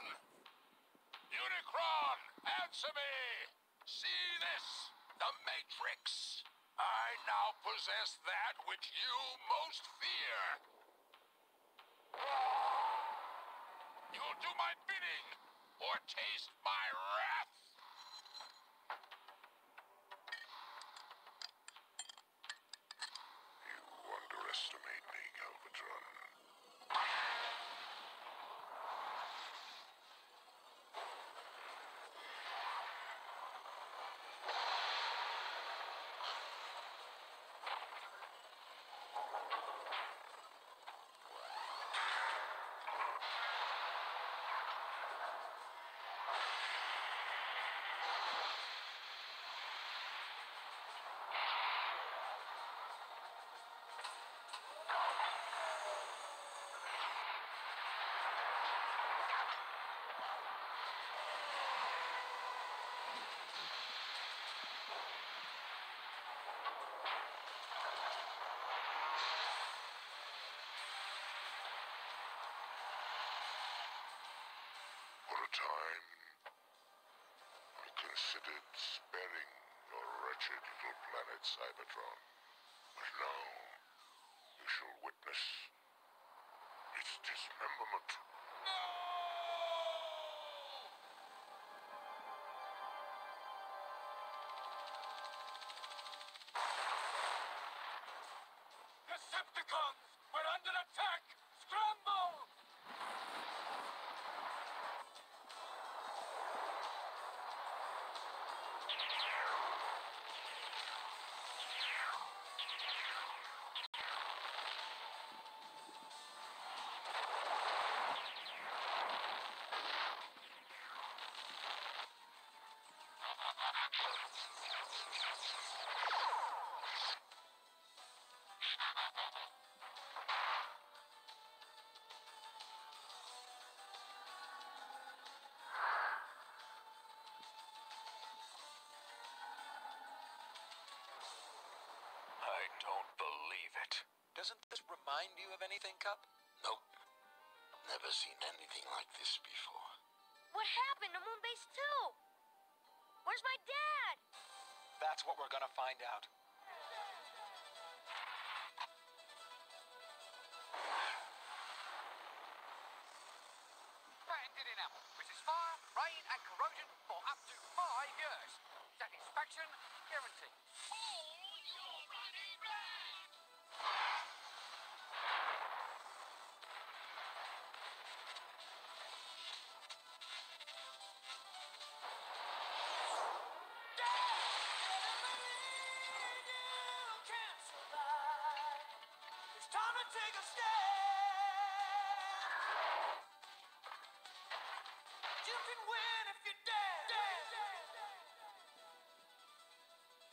Cybertron! Unicron, answer me! See this? The Matrix! I now possess that which you most fear! You'll do my bidding, or taste my wrath! You underestimate me, Galvatron. For a time, I considered sparing your wretched little planet, Cybertron. But now, you shall witness its dismemberment. No! Decepticons! We're under attack! Scramble! Don't believe it. Doesn't this remind you of anything, Kup? Nope. Never seen anything like this before. What happened to Moonbase 2? Where's my dad? That's what we're gonna find out. Patented enamel. Resist fire, rain, and corrosion for up to five years. Satisfaction guaranteed.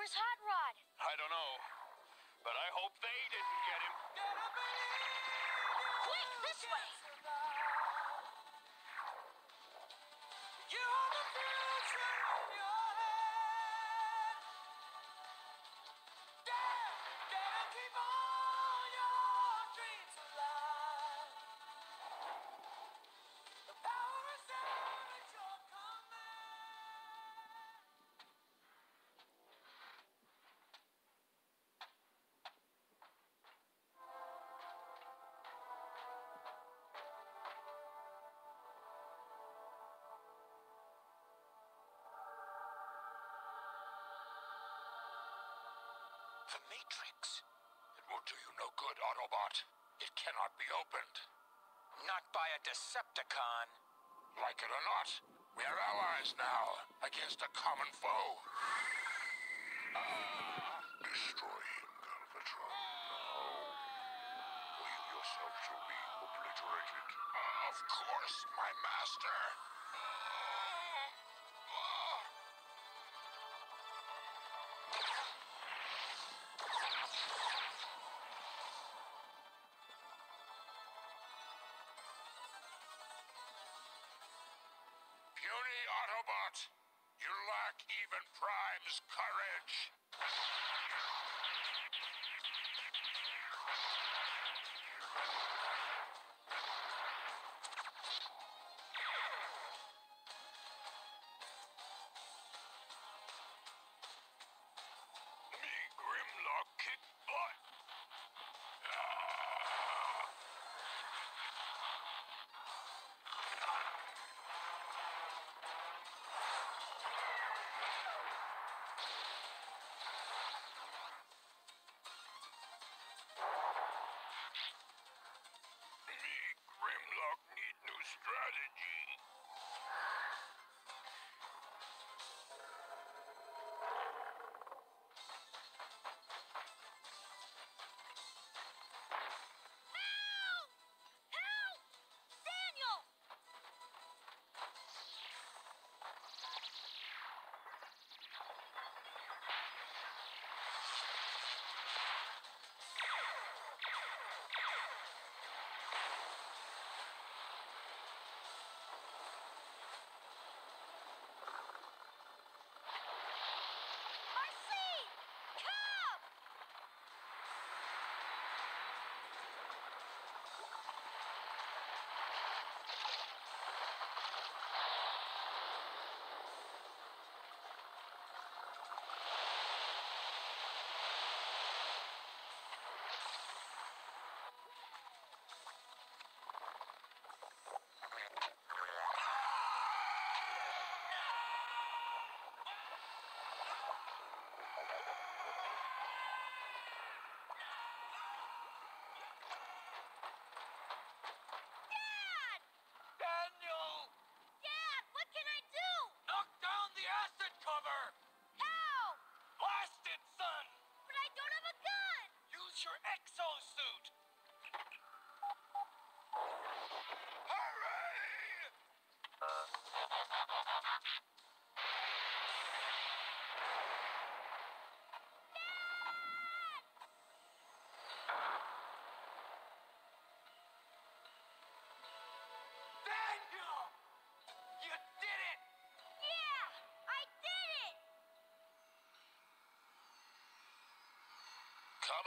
Where's Hot Rod? I don't know, but I hope they didn't get him. The Matrix. It will do you no good, Autobot. It cannot be opened. Not by a Decepticon. Like it or not, we are allies now against a common foe. Ah. Destroy him, Galvatron. Now, you yourself shall be obliterated. Of course, my master. Autobot, you lack even Prime's courage. Strategy.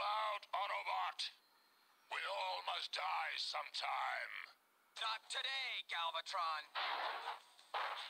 Out, Autobot. We all must die sometime. Not today, Galvatron. I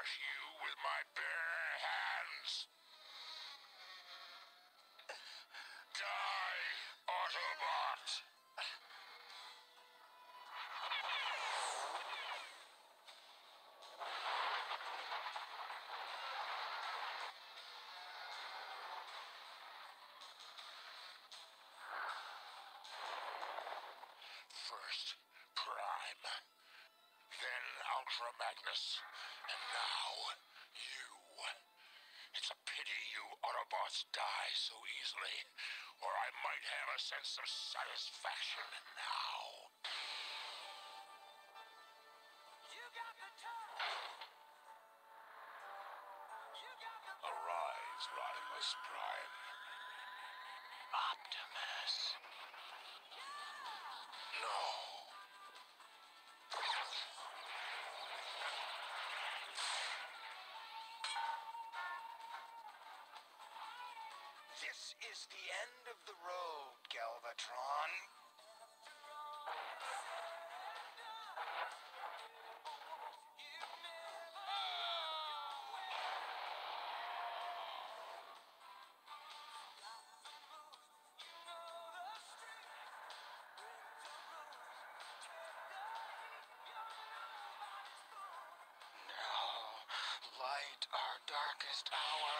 crush you with my bare hands. Die, Autobot. First, Prime. Then Ultra Magnus. And now, you. It's a pity you Autobots die so easily, or I might have a sense of satisfaction now. Light our darkest hour.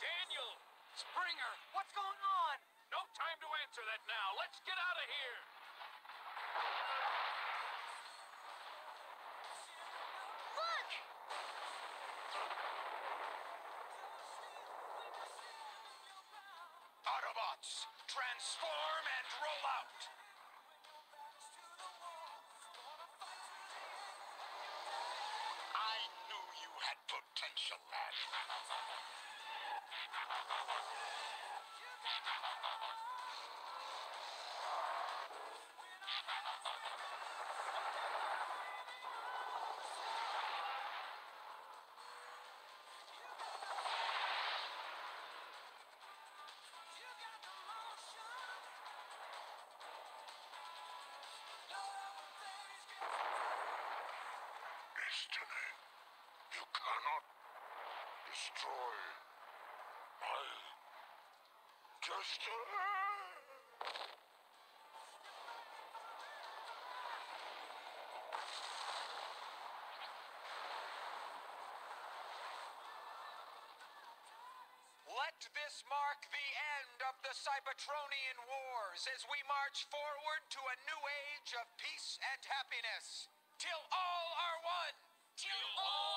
Daniel! Springer, what's going on? No time to answer that now. Let's get out of here. Look! Autobots, transform and roll out! Destiny. You cannot destroy my destiny. Let this mark the end of the Cybertronian Wars as we march forward to a new age of peace and happiness. Till all are one! Till all.